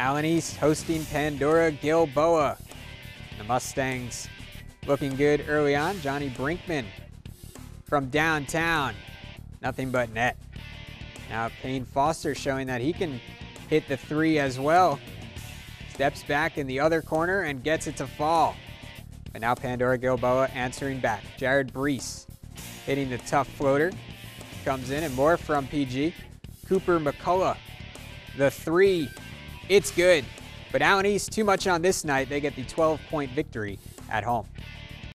Allen East hosting Pandora Gilboa. The Mustangs looking good early on. Johnny Brinkman from downtown. Nothing but net. Now Payne Foster showing that he can hit the three as well. Steps back in the other corner and gets it to fall. But now Pandora Gilboa answering back. Jared Brees hitting the tough floater. Comes in and more from PG. Cooper McCullough. The three. It's good. But Allen East, too much on this night. They get the 12 point victory at home.